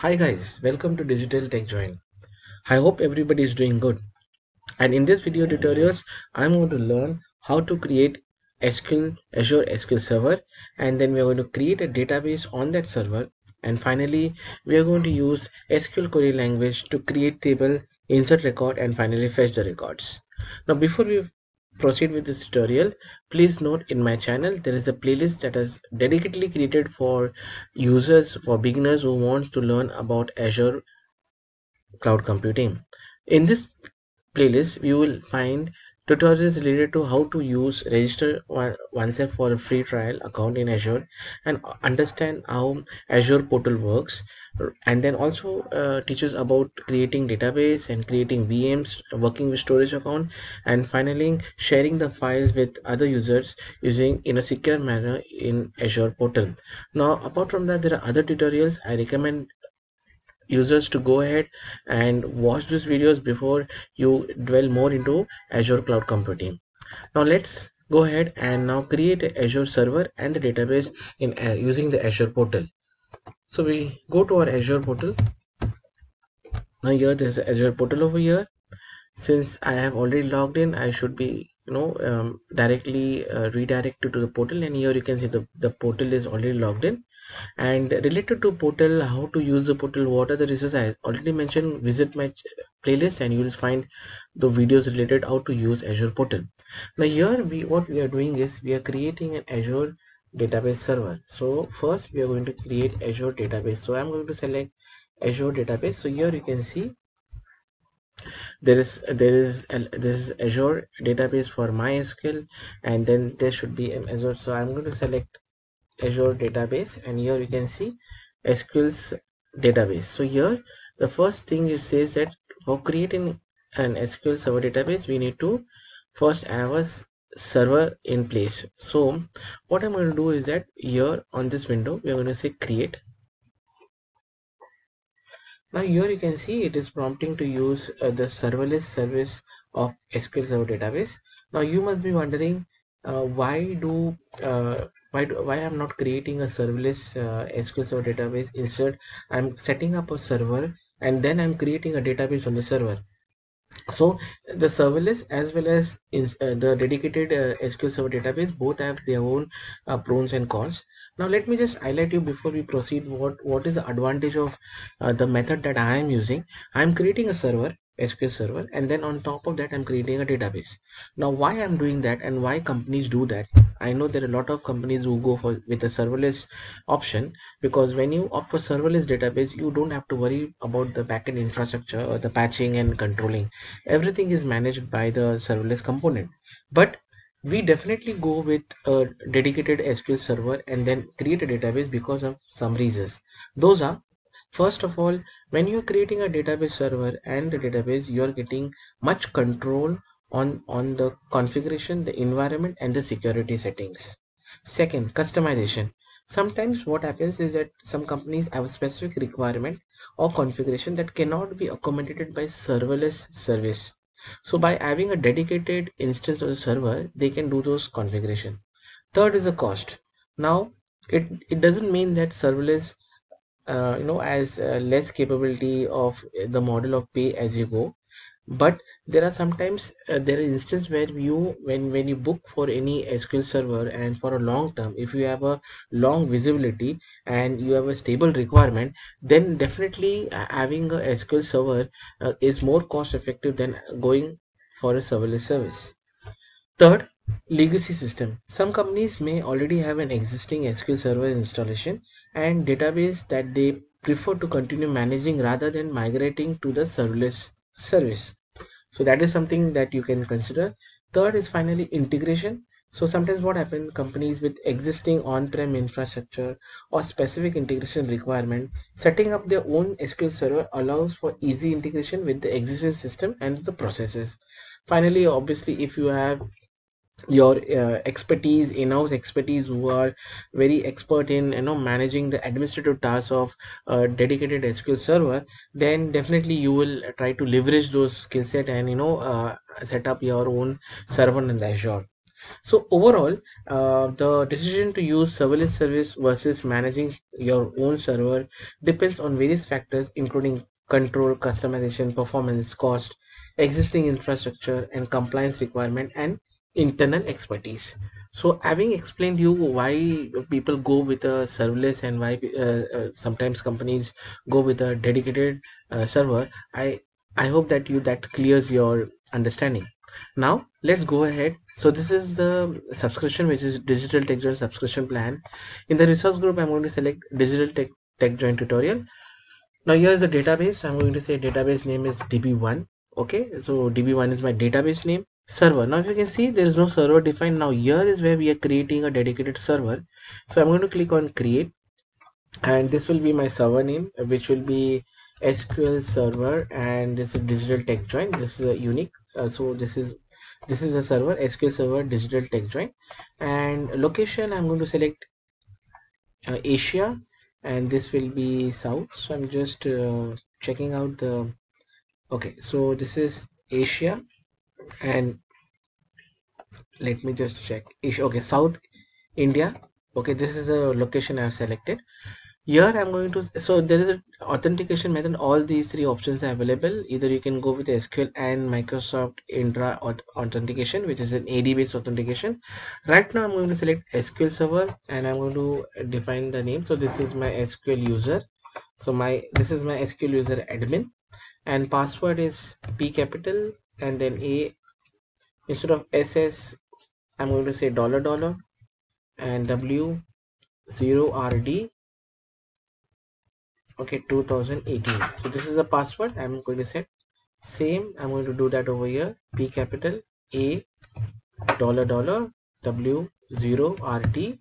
Hi guys, welcome to Digital TechJoint. I hope everybody is doing good. And in this video tutorials, I'm going to learn how to create SQL Azure SQL Server and then we are going to create a database on that server and finally we are going to use SQL query language to create table, insert record and finally fetch the records. Now before we proceed with this tutorial please note in my channel there is a playlist that is dedicatedly created for users for beginners who wants to learn about azure cloud computing. In this playlist you will find tutorials related to how to use register oneself for a free trial account in azure and understand how azure portal works. And then also uh, teaches about creating database and creating vms working with storage account. And finally sharing the files with other users using in a secure manner in azure portal. Now apart from that there are other tutorials i recommend users to go ahead and watch these videos before you dwell more into azure cloud computing. Now let's go ahead and now create azure server and the database in uh, using the azure portal. So we go to our azure portal. Now here there's azure portal over here. Since i have already logged in i should be you know um, directly uh, redirected to the portal and here you can see the, the portal is already logged in. And related to portal how to use the portal what are the resources? I already mentioned visit my playlist and you will find the videos related how to use azure portal. Now here we what we are doing is we are creating an azure database server. So first we are going to create azure database. So i'm going to select azure database. So here you can see there is there is this is azure database for mysql and then there should be an azure. So i'm going to select azure database and here you can see sql's database. So here the first thing it says that for creating an sql server database we need to first have a server in place. So what i'm going to do is that here on this window we are going to say create now here you can see it is prompting to use uh, the serverless service of SQL Server database. Now you must be wondering uh, why do uh, why do, why I'm not creating a serverless uh, SQL Server database instead I'm setting up a server and then I'm creating a database on the server. So the serverless as well as in, uh, the dedicated uh, SQL Server database both have their own pros and cons. Now let me just highlight you before we proceed what what is the advantage of uh, the method that i am using. I am creating a server sql server and then on top of that i'm creating a database. Now why i'm doing that and why companies do that? I know there are a lot of companies who go for with a serverless option because when you opt for serverless database you don't have to worry about the backend infrastructure or the patching and controlling. Everything is managed by the serverless component. But we definitely go with a dedicated SQL server and then create a database because of some reasons. Those are first of all, when you're creating a database server and the database, you're getting much control on, on the configuration, the environment and the security settings. Second, customization. Sometimes what happens is that some companies have a specific requirement or configuration that cannot be accommodated by serverless service so by having a dedicated instance of the server, they can do those configuration. Third is the cost. Now it, it doesn't mean that serverless uh, you know as uh, less capability of the model of pay as you go. But there are sometimes uh, there are instances where you when when you book for any sql server and for a long term if you have a long visibility and you have a stable requirement then definitely uh, having a sql server uh, is more cost effective than going for a serverless service. Third legacy system. Some companies may already have an existing sql server installation and database that they prefer to continue managing rather than migrating to the serverless service. So that is something that you can consider. Third is finally integration. So sometimes what happens companies with existing on-prem infrastructure or specific integration requirement setting up their own sql server allows for easy integration with the existing system and the processes. Finally obviously if you have your uh, expertise in-house expertise who are very expert in you know managing the administrative tasks of a dedicated sql server then definitely you will try to leverage those skill set and you know uh, set up your own server in azure. So overall uh, the decision to use serverless service versus managing your own server depends on various factors including control customization performance cost existing infrastructure and compliance requirement and internal expertise. So having explained you why people go with a serverless and why uh, uh, sometimes companies go with a dedicated uh, server i i hope that you that clears your understanding. Now let's go ahead. So this is the subscription which is Digital TechJoint subscription plan. In the resource group i'm going to select digital tech tech join tutorial. Now here is the database. I'm going to say database name is db1 okay? So db1 is my database name server. Now if you can see there is no server defined. Now here is where we are creating a dedicated server. So i'm going to click on create. And this will be my server name which will be sql server. And this is Digital TechJoint. This is a unique uh, so this is this is a server sql server Digital TechJoint. And location i'm going to select uh, asia. And this will be south. So i'm just uh, checking out the okay. So this is asia and let me just check. Asia okay south india. Okay this is the location i've selected. Here i'm going to so there is an authentication method. All these three options are available. Either you can go with sql and microsoft Entra authentication which is an ad based authentication. Right now i'm going to select sql server and i'm going to define the name. So this is my sql user. So my this is my sql user admin. And password is p capital and then a instead of ss i'm going to say dollar dollar and w 0 rd okay 2018 so this is the password. I'm going to set same. I'm going to do that over here. P capital a dollar dollar w 0 rt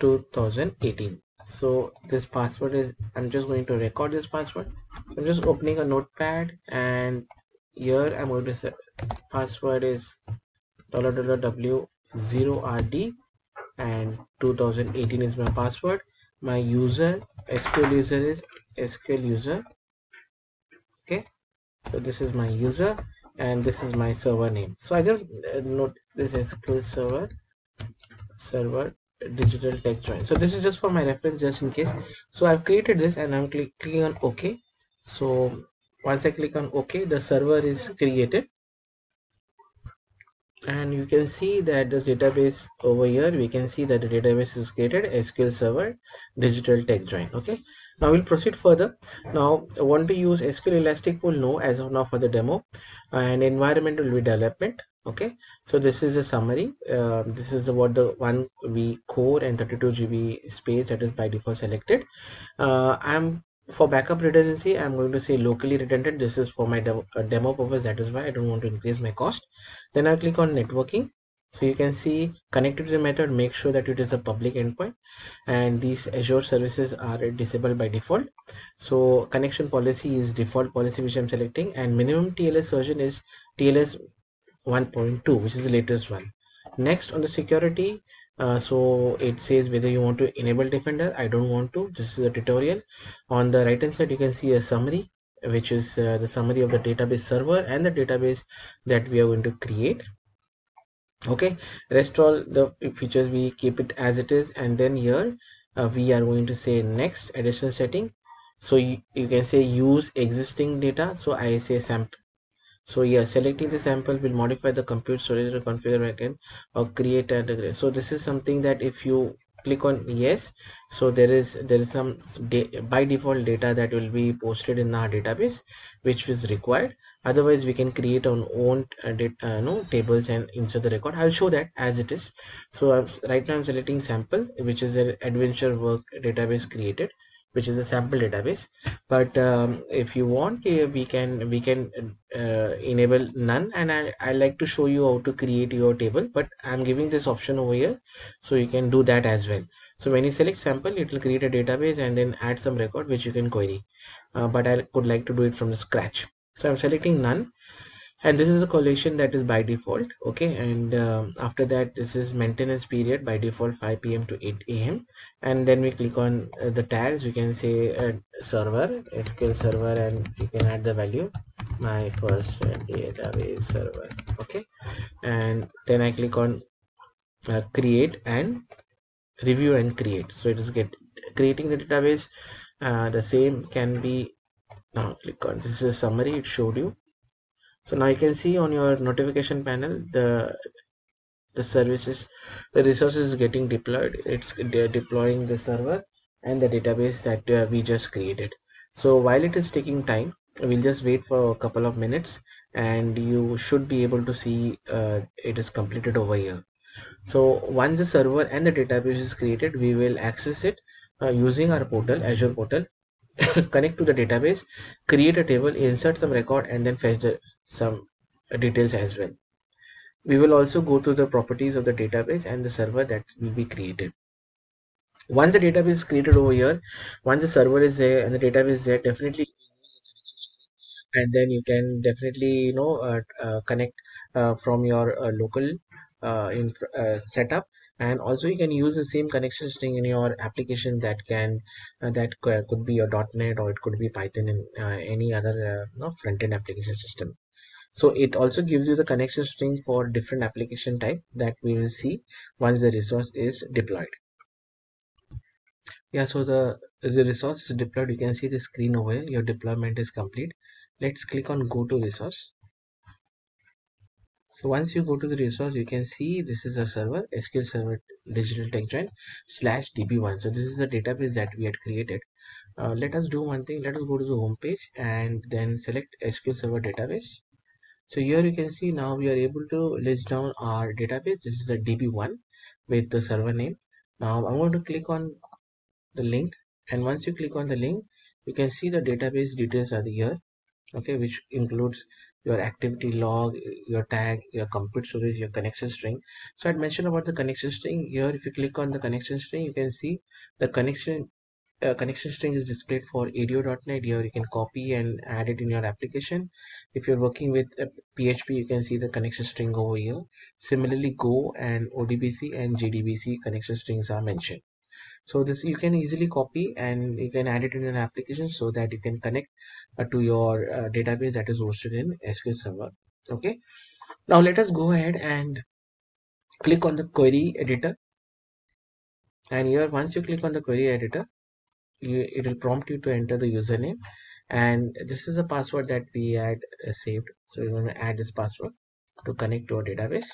2018 so this password is i'm just going to record this password. I'm just opening a notepad and here i'm going to set password is dollar dollar w 0 rd and 2018 is my password. My user sql user is sql user. Okay? So this is my user and this is my server name. So i just uh, note this sql server server Digital TechJoint. So this is just for my reference just in case. So i've created this and i'm click, clicking on ok. So once i click on ok the server is created and you can see that this database over here we can see that the database is created sql server Digital TechJoint okay? Now we'll proceed further. Now I want to use sql elastic pool no as of now for the demo and environment will be development okay? So this is a summary uh, this is what the one vCore and 32 gb space that is by default selected. Uh, i'm for backup redundancy i'm going to say locally redundant. This is for my demo, uh, demo purpose. That is why i don't want to increase my cost. Then i click on networking. So you can see connected to the method make sure that it is a public endpoint. And these azure services are disabled by default. So connection policy is default policy which i'm selecting. And minimum tls version is tls 1.2 which is the latest one. Next on the security uh, so it says whether you want to enable defender i don't want to. This is a tutorial. On the right hand side you can see a summary which is uh, the summary of the database server and the database that we are going to create. Okay rest all the features we keep it as it is. And then here uh, we are going to say next additional setting. So you, you can say use existing data. So i say sample so yeah selecting the sample will modify the compute storage or configure or create and so this is something that if you click on yes so there is there is some by default data that will be posted in our database which is required. Otherwise we can create our own uh, uh, no tables and insert the record. I'll show that as it is. So I'm, right now i'm selecting sample which is an adventure work database created which is a sample database. But um, if you want we can we can uh, enable none. And I, I like to show you how to create your table but I'm giving this option over here. So you can do that as well. So when you select sample it will create a database and then add some record which you can query. Uh, but I would like to do it from scratch. So I'm selecting none and this is a collection that is by default okay? And um, after that this is maintenance period by default 5 p.m to 8 a.m and then we click on uh, the tags. We can say uh, server sql server and you can add the value. My first database server okay? And then i click on uh, create and review and create. So it is get creating the database uh, the same can be now click on this is a summary. It showed you so now you can see on your notification panel the the services the resources is getting deployed. It's they're deploying the server and the database that uh, we just created. So while it is taking time we'll just wait for a couple of minutes and you should be able to see uh, it is completed over here. So once the server and the database is created we will access it uh, using our portal azure portal. Connect to the database create a table insert some record and then fetch the, some details as well. We will also go through the properties of the database and the server that will be created. Once the database is created over here once the server is there and the database is there definitely and then you can definitely you know uh, uh, connect uh, from your uh, local uh, uh, setup. And also you can use the same connection string in your application that can that could be your .NET or it could be Python in any other you know, front-end application system so it also gives you the connection string for different application type that we will see once the resource is deployed. Yeah so the the resource is deployed. You can see the screen over here. Your deployment is complete. Let's click on go to resource. So once you go to the resource you can see this is a server sql server digital tech giant slash db1 so this is the database that we had created. Uh, let us do one thing. Let us go to the home page and then select sql server database so here you can see now we are able to list down our database. This is a db1 with the server name. Now i'm going to click on the link. And once you click on the link you can see the database details are here okay which includes your activity log your tag your compute storage your connection string. So i mentioned about the connection string. Here if you click on the connection string you can see the connection uh, connection string is displayed for ADO.NET here you can copy and add it in your application. If you're working with PHP you can see the connection string over here. Similarly Go and ODBC and JDBC connection strings are mentioned. So this you can easily copy and you can add it in an application so that you can connect uh, to your uh, database that is hosted in sql server. Okay? Now let us go ahead and click on the query editor. And here once you click on the query editor it will prompt you to enter the username. And this is a password that we had uh, saved. So we're going to add this password to connect to our database.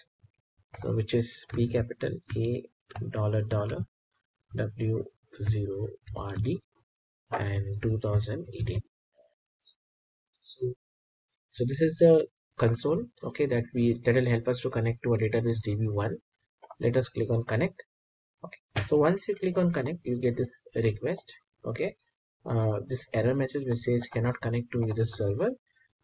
So which is p capital a dollar dollar W0RD and 2018. So, so this is the console okay that we that will help us to connect to a database db1 let us click on connect. Okay. So once you click on connect you get this request okay? Uh, this error message which says cannot connect to this server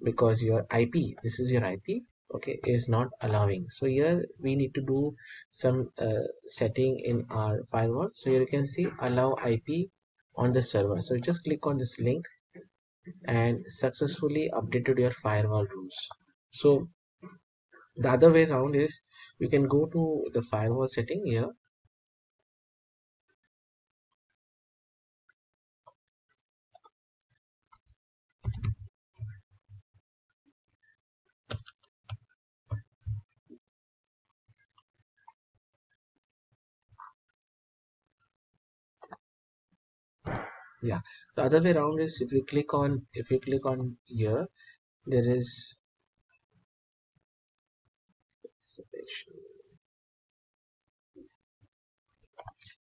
because your ip this is your ip okay is not allowing. So here we need to do some uh, setting in our firewall. So here you can see allow ip on the server. So just click on this link and successfully updated your firewall rules. So the other way around is you can go to the firewall setting here yeah. The other way around is if you click on if you click on here there is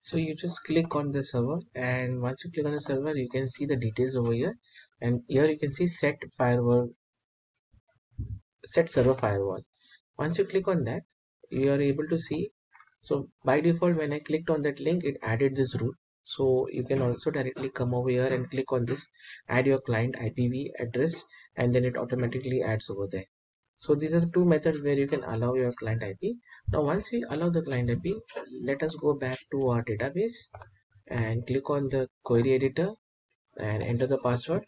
so you just click on the server and once you click on the server you can see the details over here. And here you can see set firewall set server firewall. Once you click on that you are able to see. So by default when i clicked on that link it added this route so you can also directly come over here and click on this add your client IPv address and then it automatically adds over there. So these are two methods where you can allow your client IP now once we allow the client IP let us go back to our database and click on the query editor and enter the password.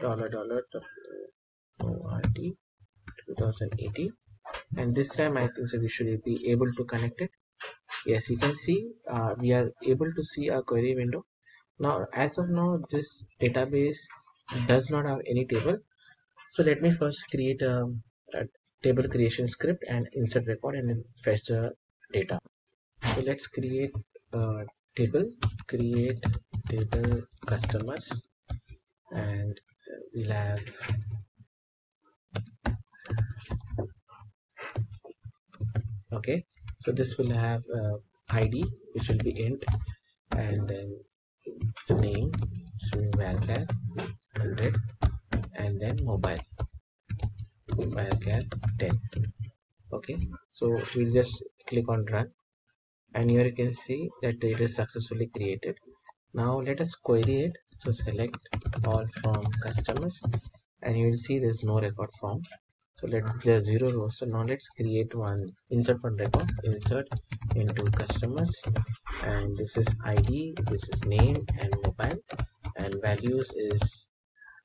Dollar dollar ort 2018 and this time I think so we should be able to connect it yes you can see uh, we are able to see a query window. Now as of now this database does not have any table. So let me first create a, a table creation script and insert record and then fetch the data. So let's create a table create table customers and we'll have okay so this will have uh, id which will be int and then the name so varchar 100 and then mobile. Varchar 10 okay so we'll just click on run. And here you can see that it is successfully created. Now let us query it. So select all from customers and you will see there's no record form so let's just zero rows. So now let's create one insert one record insert into customers. And this is id this is name and mobile. And values is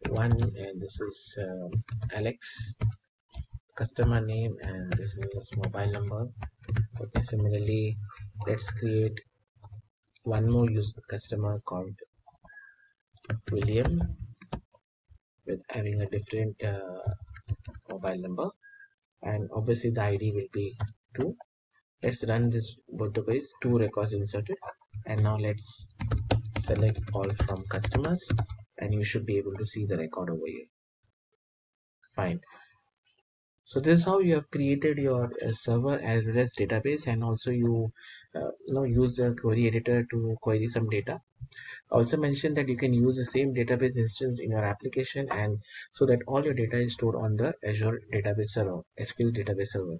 one and this is um, alex customer name and this is his mobile number. Okay similarly let's create one more user customer called william with having a different uh, mobile number. And obviously the id will be 2 let's run this ways. Two records inserted. And now let's select all from customers. And you should be able to see the record over here. Fine. So this is how you have created your uh, server as well as database. And also you you know use the query editor to query some data. Also mentioned that you can use the same database instance in your application and so that all your data is stored on the azure database server sql database server.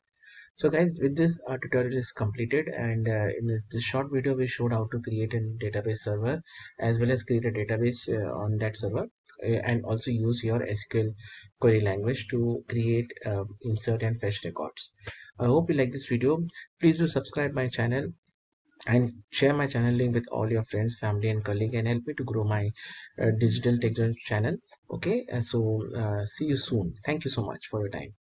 So guys with this our tutorial is completed and uh, in this, this, short video we showed how to create a database server as well as create a database uh, on that server uh, and also use your sql query language to create uh, insert and fetch records. I hope you like this video. Please do subscribe my channel and share my channel link with all your friends family and colleague and help me to grow my uh, digital tech channel. Okay and so uh, see you soon. Thank you so much for your time